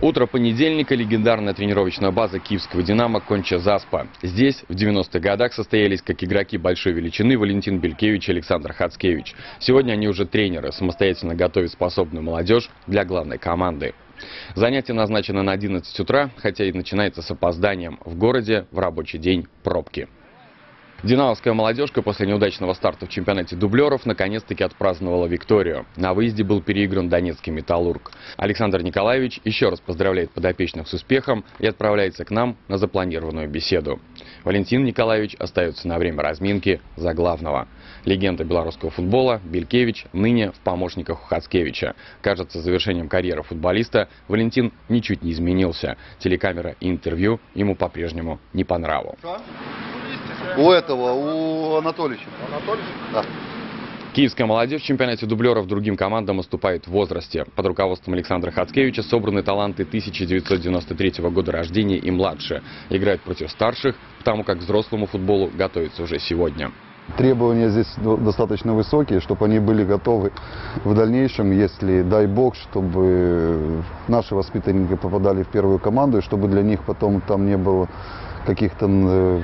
Утро понедельника легендарная тренировочная база киевского «Динамо» Конча Заспа. Здесь в 90-х годах состоялись как игроки большой величины Валентин Белькевич и Александр Хацкевич. Сегодня они уже тренеры, самостоятельно готовят способную молодежь для главной команды. Занятие назначено на 11 утра, хотя и начинается с опозданием. В городе в рабочий день пробки. Динамовская молодежка после неудачного старта в чемпионате дублеров наконец-таки отпраздновала Викторию. На выезде был переигран Донецкий «Металлург». Александр Николаевич еще раз поздравляет подопечных с успехом и отправляется к нам на запланированную беседу. Валентин Николаевич остается на время разминки за главного. Легенда белорусского футбола Белькевич ныне в помощниках у Хацкевича. Кажется, завершением карьеры футболиста Валентин ничуть не изменился. Телекамера и интервью ему по-прежнему не по нраву. У этого, у Анатолича. Анатольевич? Да. Киевская молодежь в чемпионате дублеров другим командам уступает в возрасте. Под руководством Александра Хацкевича собраны таланты 1993 года рождения и младше. Играют против старших, потому как взрослому футболу готовятся уже сегодня. Требования здесь до- достаточно высокие, чтобы они были готовы в дальнейшем, если, дай бог, чтобы наши воспитанники попадали в первую команду, и чтобы для них потом там не было каких-то э,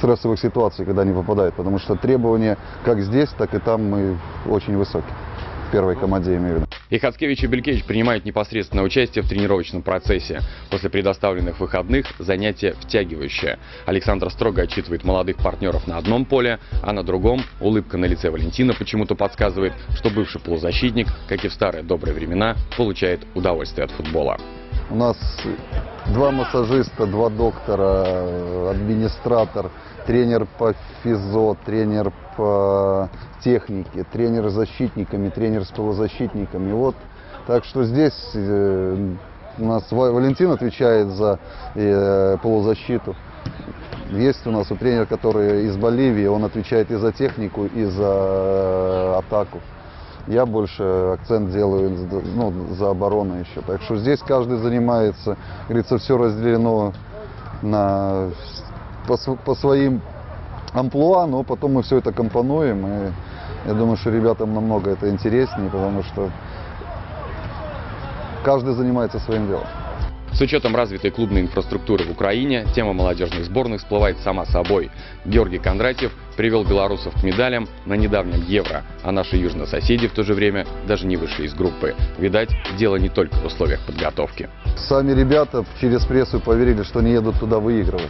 стрессовых ситуаций, когда они попадают. Потому что требования как здесь, так и там мы очень высокие. Первой команде, я имею в виду. И Хацкевич и Белькевич принимают непосредственное участие в тренировочном процессе. После предоставленных выходных занятие втягивающее. Александр строго отчитывает молодых партнеров на одном поле, а на другом улыбка на лице Валентина почему-то подсказывает, что бывший полузащитник, как и в старые добрые времена, получает удовольствие от футбола. У нас два массажиста, два доктора, администратор, тренер по физо, тренер по технике, тренер с защитниками, тренер с полузащитниками. Вот. Так что здесь э, у нас Ва- Валентин отвечает за э, полузащиту. Есть у нас у тренер, который из Боливии, он отвечает и за технику, и за э, атаку. Я больше акцент делаю ну, за оборону еще. Так что здесь каждый занимается, говорится, все разделено на, по, по своим амплуа, но потом мы все это компонуем. И я думаю, что ребятам намного это интереснее, потому что каждый занимается своим делом. С учетом развитой клубной инфраструктуры в Украине, тема молодежных сборных всплывает сама собой. Георгий Кондратьев привел белорусов к медалям на недавнем Евро, а наши южные соседи в то же время даже не вышли из группы. Видать, дело не только в условиях подготовки. Сами ребята через прессу поверили, что они едут туда выигрывать.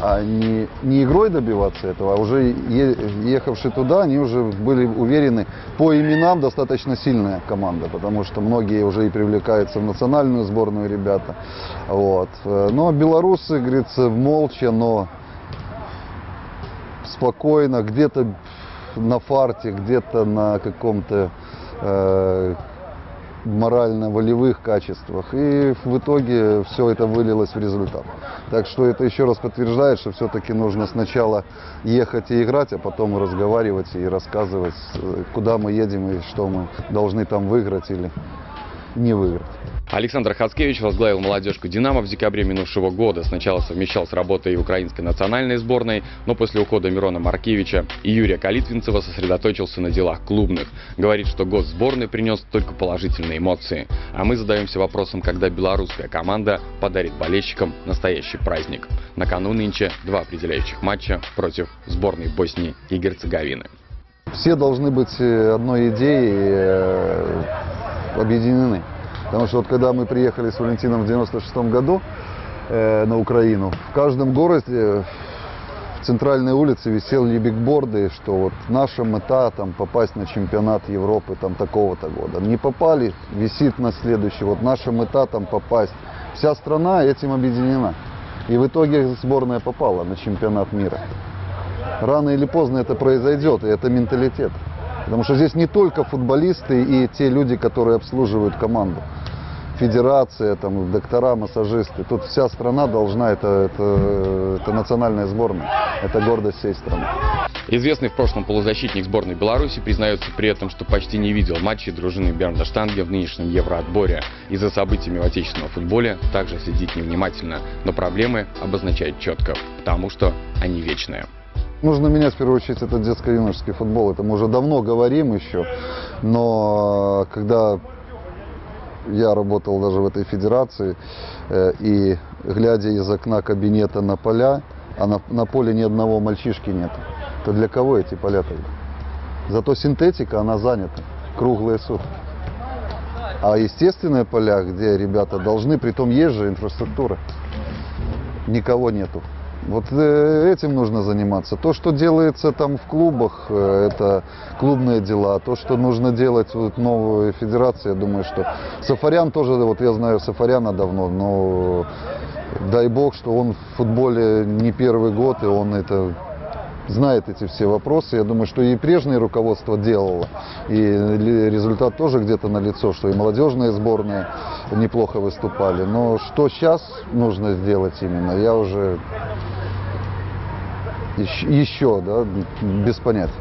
А не, не игрой добиваться этого, а уже е- ехавшие туда, они уже были уверены, по именам достаточно сильная команда, потому что многие уже и привлекаются в национальную сборную ребята. Вот. Э, Но белорусы, говорится, молча, но спокойно, где-то на фарте, где-то на каком-то э, морально-волевых качествах. И в итоге все это вылилось в результат. Так что это еще раз подтверждает, что все-таки нужно сначала ехать и играть, а потом разговаривать и рассказывать, э, куда мы едем и что мы должны там выиграть или не выиграть. Александр Хацкевич возглавил молодежку «Динамо» в декабре минувшего года. Сначала совмещал с работой украинской национальной сборной, но после ухода Мирона Маркевича и Юрия Калитвинцева сосредоточился на делах клубных. Говорит, что год сборной принес только положительные эмоции. А мы задаемся вопросом, когда белорусская команда подарит болельщикам настоящий праздник. На кону нынче два определяющих матча против сборной Боснии и Герцеговины. Все должны быть э, одной идеей э, объединены. Потому что вот когда мы приехали с Валентином в 96 году э, на Украину, в каждом городе в центральной улице висели бигборды, что вот наша мета там попасть на чемпионат Европы там такого-то года. Не попали, висит на следующий. Вот наша мета там попасть. Вся страна этим объединена. И в итоге сборная попала на чемпионат мира. Рано или поздно это произойдет, и это менталитет. Потому что здесь не только футболисты и те люди, которые обслуживают команду. Федерация, там, доктора, массажисты. Тут вся страна должна, это, это, это национальная сборная. Это гордость всей страны. Известный в прошлом полузащитник сборной Беларуси признается при этом, что почти не видел матчей дружины Бернда Штанге в нынешнем Евроотборе. И за событиями в отечественном футболе также следит невнимательно, но проблемы обозначает четко, потому что они вечные. Нужно менять в первую очередь этот детско-юношеский футбол. Это мы уже давно говорим еще, но когда я работал даже в этой федерации, э, и глядя из окна кабинета на поля, а на, на поле ни одного мальчишки нет, то для кого эти поля тогда? Зато синтетика, она занята круглые сутки. А естественные поля, где ребята должны, притом есть же инфраструктура, никого нету. Вот э, этим нужно заниматься. То, что делается там в клубах, э, это клубные дела. То, что нужно делать вот новой федерации, я думаю, что Сафарян тоже, вот я знаю Сафаряна давно, но дай бог, что он в футболе не первый год, и он это знает эти все вопросы. Я думаю, что и прежнее руководство делало, и результат тоже где-то налицо, что и молодежные сборные неплохо выступали. Но что сейчас нужно сделать именно, я уже еще да, без понятия.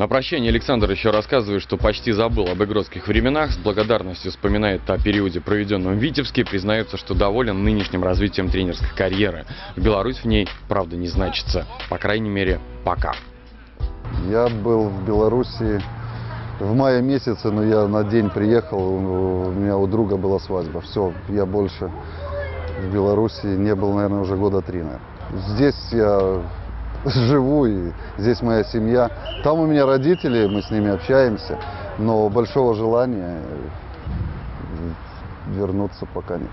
На прощание Александр еще рассказывает, что почти забыл об игротских временах, с благодарностью вспоминает о периоде, проведенном в Витебске, признается, что доволен нынешним развитием тренерской карьеры. В Беларусь в ней, правда, не значится. По крайней мере, пока. Я был в Беларуси в мае месяце, но я на день приехал, у меня у друга была свадьба. Все, я больше в Беларуси не был, наверное, уже года три. наверное. Здесь я живу, и здесь моя семья. Там у меня родители, мы с ними общаемся, но большого желания вернуться пока нет.